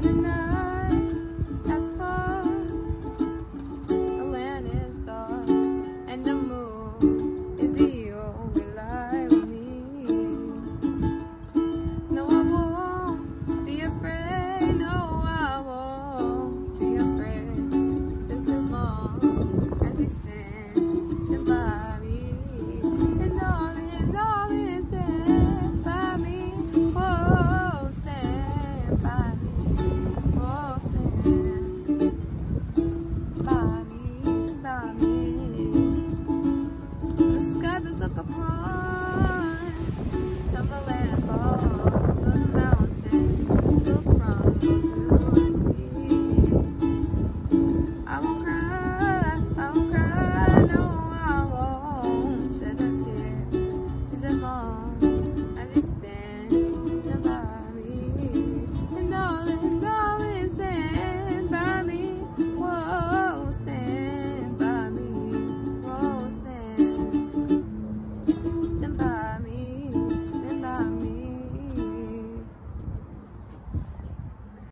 na na alcohol